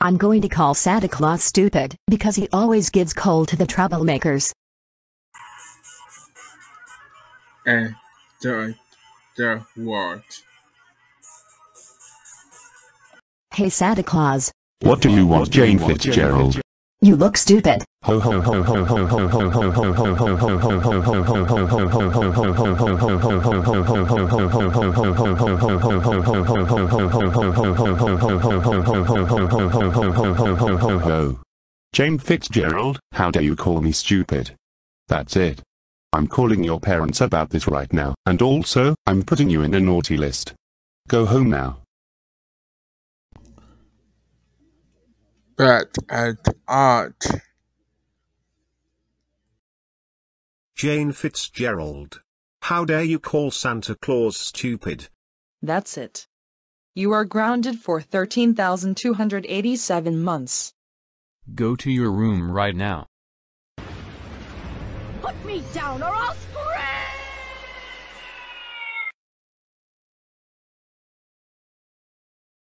I'm going to call Santa Claus stupid because he always gives coal to the troublemakers. And the the what? Hey Santa Claus, What do you want, Jane Fitzgerald? You look stupid. James Jane Fitzgerald, how dare you call me stupid? That's it. I'm calling your parents about this right now, and also, I'm putting you in a naughty list. Go home now. But at art. Jane Fitzgerald. How dare you call Santa Claus stupid? That's it. You are grounded for 13,287 months. Go to your room right now. Put me down or I'll scream!